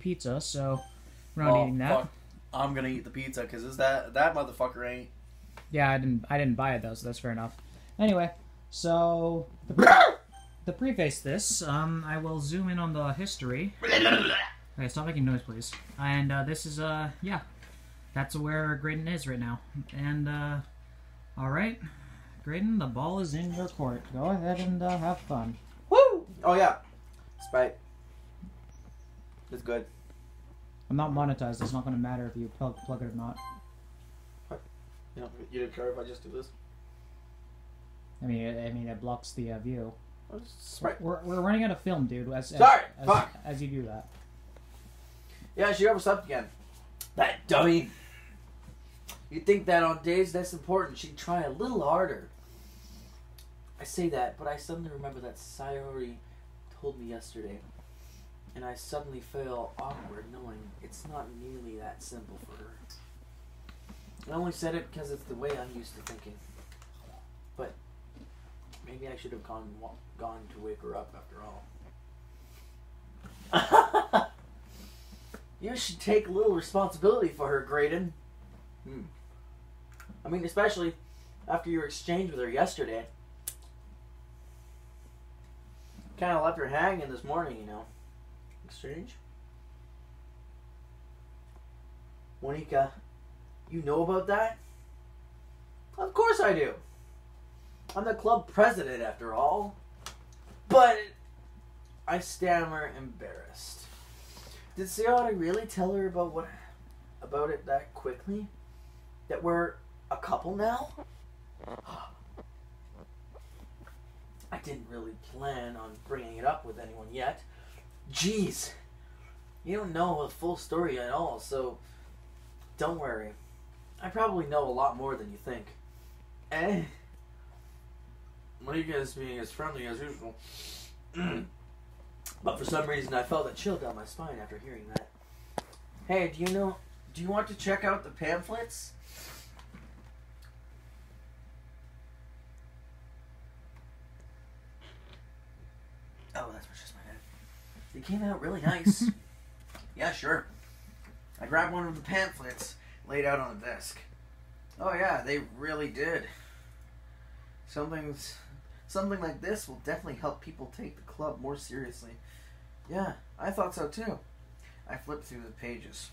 pizza, so we're not eating that. fuck. I'm gonna eat the pizza because is that that motherfucker ain't. Yeah, I didn't. I didn't buy it though, so that's fair enough. Anyway, so the, pre- preface this, um, I will zoom in on the history. Okay, stop making noise, please. And uh, this is uh, yeah, that's where Graydon is right now. And uh, all right, Graydon, the ball is in your court. Go ahead and uh, have fun. Woo! Oh yeah, Sprite. It's good. I'm not monetized. It's not going to matter if you plug, plug it or not. You know, you didn't care if I just do this. I mean, it, I mean, it blocks the uh, view. We're, we're running out of film, dude. As, as, Sorry, as, fuck. as you do that. Yeah, she overslept again. That dummy. You'd think that on days that's important, she'd try a little harder. I say that, but I suddenly remember that Sayori told me yesterday. And I suddenly feel awkward knowing it's not nearly that simple for her. I only said it because it's the way I'm used to thinking. But maybe I should have gone gone to wake her up after all. You should take a little responsibility for her, Graydon. Hmm. I mean, especially after your exchange with her yesterday. Kind of left her hanging this morning, you know. Exchange? Monika, you know about that? Of course I do. I'm the club president, after all. But I stammer embarrassed. Did Sayori really tell her about what about it that quickly? That we're a couple now? I didn't really plan on bringing it up with anyone yet. Jeez. You don't know the full story at all, so don't worry. I probably know a lot more than you think. Eh? Monika is being as friendly as usual. But for some reason, I felt a chill down my spine after hearing that. Hey, do you know? Do you want to check out the pamphlets? Oh, that's just my. They came out really nice. yeah, sure. I grabbed one of the pamphlets, laid out on the desk. Oh yeah, they really did. Something's something like this will definitely help people take the club more seriously. Yeah, I thought so too. I flipped through the pages.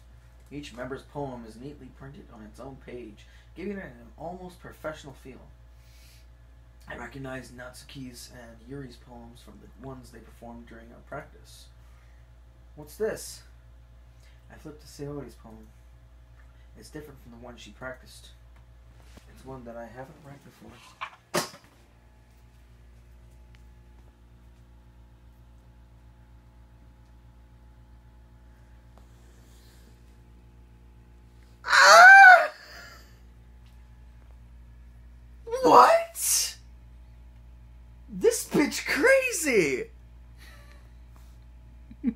Each member's poem is neatly printed on its own page, giving it an almost professional feel. I recognized Natsuki's and Yuri's poems from the ones they performed during our practice. What's this? I flipped to Sayori's poem. It's different from the one she practiced. It's one that I haven't read before. What? This bitch crazy.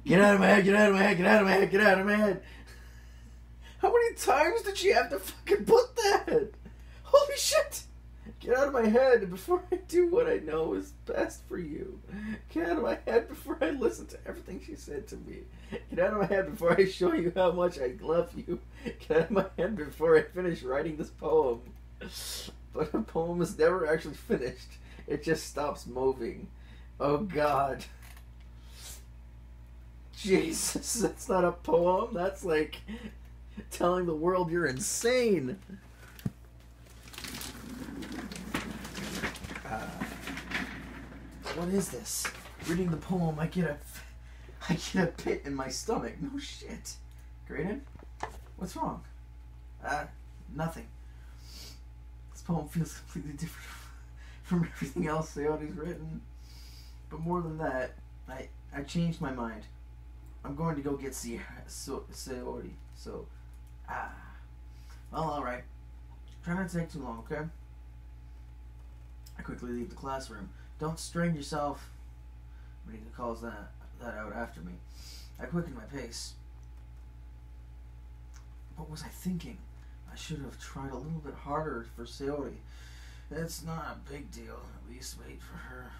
Get out of my head, get out of my head, get out of my head, get out of my head. How many times did she have to fucking put that? Holy shit! Get out of my head before I do what I know is best for you. Get out of my head before I listen to everything she said to me. Get out of my head before I show you how much I love you. Get out of my head before I finish writing this poem. But the poem is never actually finished. It just stops moving. Oh god. Jesus, that's not a poem. That's like telling the world you're insane. Uh, what is this? Reading the poem, I get a, I get a pit in my stomach. No shit. Graydon, what's wrong? Uh, nothing. This poem feels completely different from everything else Sayori's written. But more than that, I I changed my mind. I'm going to go get Sayori, so. So, ah. Well, alright. Try not to take too long, okay? I quickly leave the classroom. Don't strain yourself. Monika calls that, that out after me. I quicken my pace. What was I thinking? I should have tried a little bit harder for Sayori. It's not a big deal. At least wait for her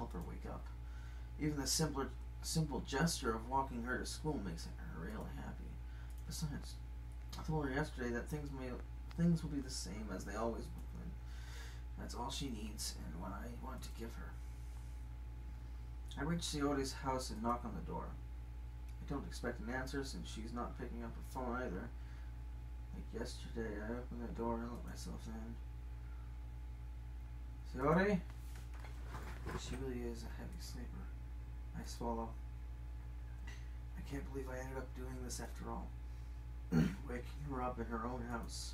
help her wake up. Even the simpler simple gesture of walking her to school makes her really happy. Besides, I told her yesterday that things may things will be the same as they always have been. That's all she needs and what I want to give her. I reach Sayori's house and knock on the door. I don't expect an answer since she's not picking up her phone either. Like yesterday, I opened the door and let myself in. Sayori? She really is a heavy sleeper. I swallow. I can't believe I ended up doing this after all. Waking her up in her own house.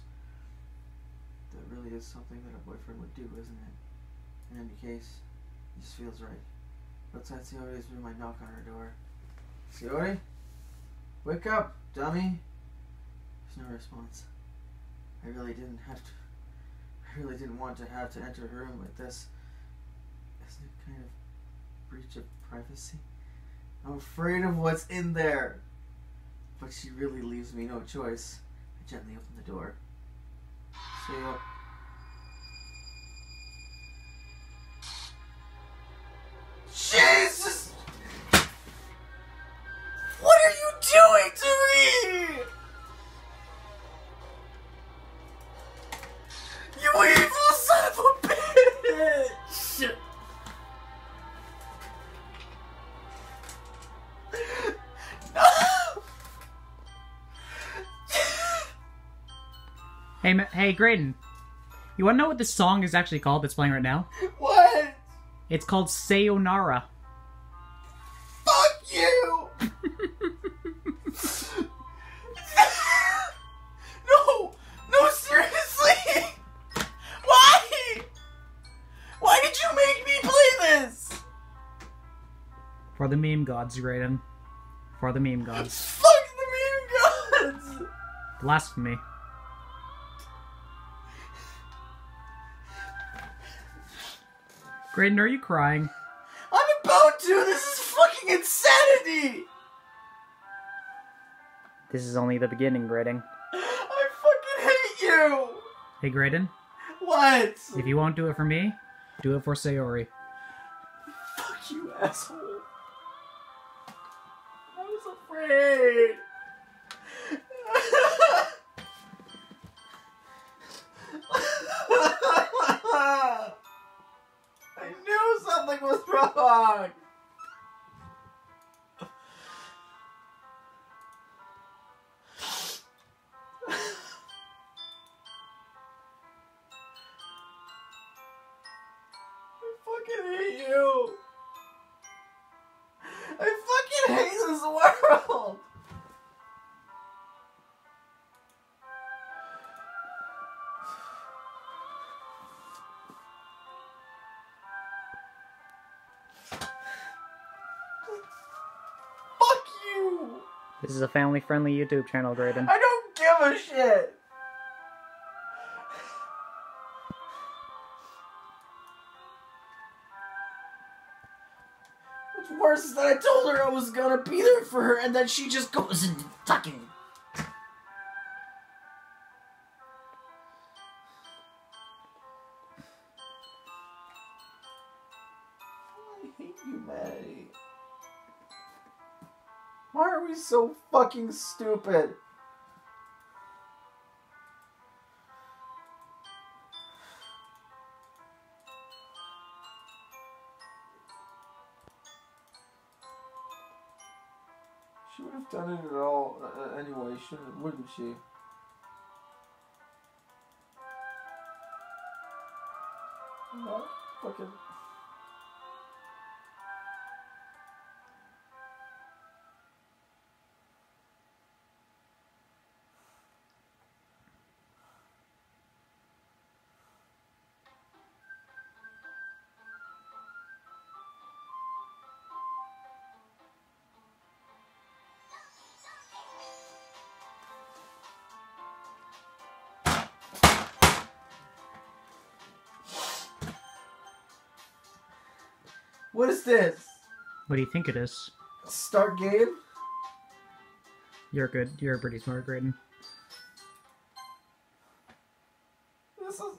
That really is something that a boyfriend would do, isn't it? In any case, it just feels right. Outside Sayori's room, I knock on her door. Sayori? Wake up, dummy! There's no response. I really didn't have to. I really didn't want to have to enter her room like this. Kind of breach of privacy? I'm afraid of what's in there. But she really leaves me no choice. I gently open the door. So, Jesus! Hey, Ma- hey, Graydon. You want to know what this song is actually called that's playing right now? What? It's called Sayonara. Fuck you! no! No, seriously! Why? Why did you make me play this? For the meme gods, Graydon. For the meme gods. Fuck the meme gods! Blasphemy. Graydon, are you crying? I'm about to! This is fucking insanity! This is only the beginning, Graydon. I fucking hate you! Hey, Graydon, What? if you won't do it for me, do it for Sayori. Fuck you, asshole. I was afraid. Something was wrong. This is a family friendly YouTube channel, Graydon. I don't give a shit. What's worse is that I told her I was gonna be there for her, and then she just goes and fucking. Fucking stupid? She would have done it at all uh, anyway, shouldn't wouldn't she? No, fucking. What is this? What do you think it is? Start game? You're good. You're pretty smart, Graydon. This is... Oh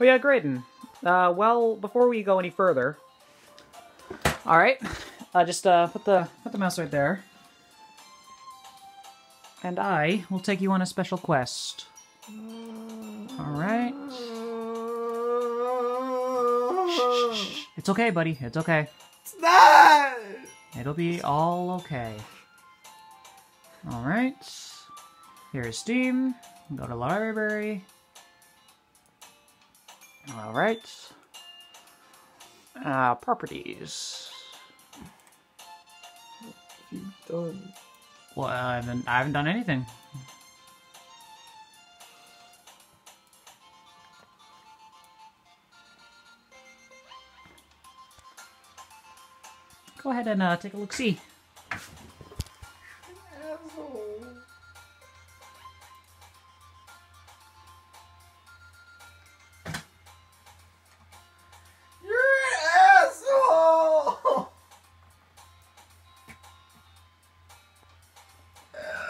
yeah, Graydon. Uh, well, before we go any further, all right, uh, just uh, put the put the mouse right there, and I will take you on a special quest. All right. It's okay, buddy. It's okay. It's not! It'll be all okay. Alright. Here's Steam. Go to library. Alright. Uh, properties. You've done. Well, I haven't, I haven't done anything. Go ahead and uh, take a look see.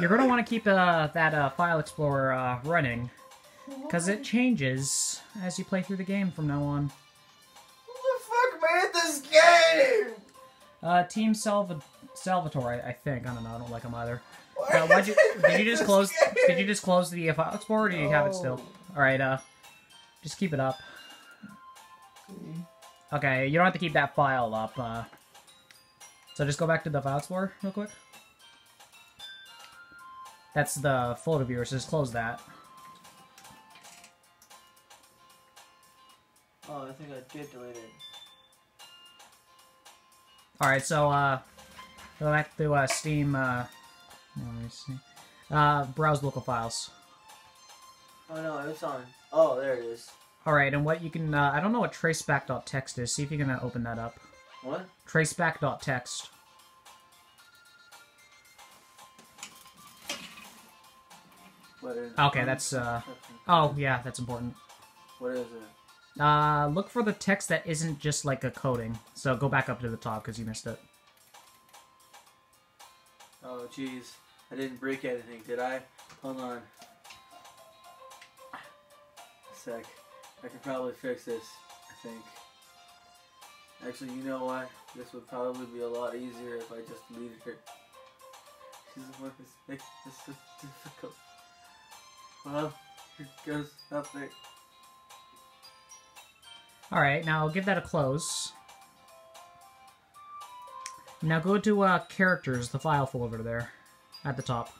You're gonna want to keep uh, that uh, file explorer uh, running, because it changes as you play through the game from now on. Who the fuck made this game? Uh, Team Salva Salvatore, I think. I don't know. I don't like them either. Why Uh, why'd you? did you just close? game? Did you just close the file explorer? Or do you have it still? All right. Uh, just keep it up. Okay, you don't have to keep that file up. Uh, so just go back to the file explorer real quick. That's the photo viewer. So just close that. Oh, I think I did delete it. All right. So uh, go back to uh, Steam. Uh, let me see. Uh, browse local files. Oh no, it's on. Oh, there it is. All right, and what you can, uh, I don't know what traceback.txt is. See if you can uh, open that up. What? Traceback.txt. Okay, that's, uh, oh, yeah, that's important. What is it? Uh, look for the text that isn't just like a coding. So go back up to the top because you missed it. Oh, jeez. I didn't break anything, did I? Hold on. A sec. I can probably fix this, I think. Actually, you know what? This would probably be a lot easier if I just deleted her. She's the one who's making this so difficult. Well, here goes nothing. All right, now I'll give that a close. Now go to uh, characters, the file folder there, at the top.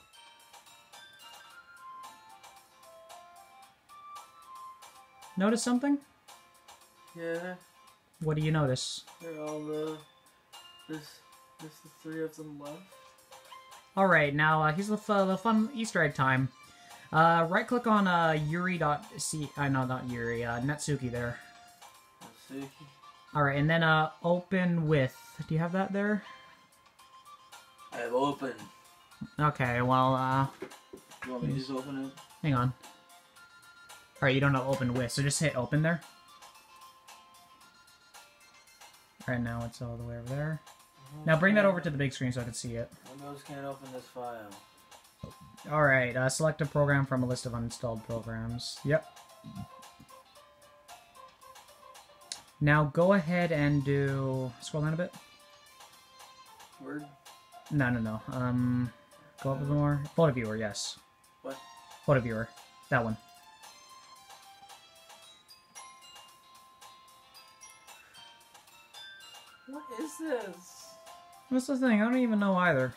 Notice something? Yeah, What do you notice? they're all the. There's, there's the three of them left. All right, now uh, here's the, f- the fun Easter egg time. Uh, right click on uh, Yuri dot C. Uh, no, not Yuri. Uh, Natsuki there. Let's. All right, and then uh, open with. Do you have that there? I have open. Okay, well, uh, You want me to just open it? hang on. All right, you don't have open with, so just hit open there. Right now it's all the way over there. Now bring that over to the big screen so I can see it. Windows can't open this file. All right, uh, select a program from a list of uninstalled programs. Yep. Now go ahead and do. Scroll down a bit. Word? No, no, no. Um, go up a bit more. Photo viewer, yes. What? Photo viewer. That one. What is this? What's the thing? I don't even know either.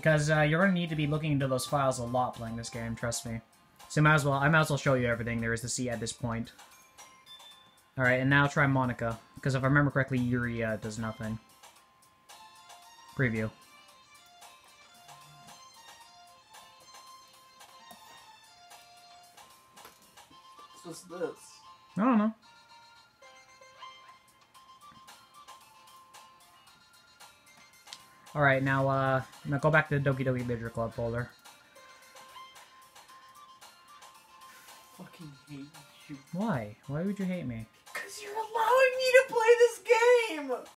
Because uh, you're gonna need to be looking into those files a lot playing this game. Trust me. So might as well. I might as well show you everything there is to see at this point. All right, and now try Monika. Because if I remember correctly, Yuri uh, does nothing. Preview. What's this? I don't know. All right, now uh, now go back to the Doki Doki Literature Club folder. Fucking hate you. Why? Why would you hate me? Cause you're allowing me to play this game!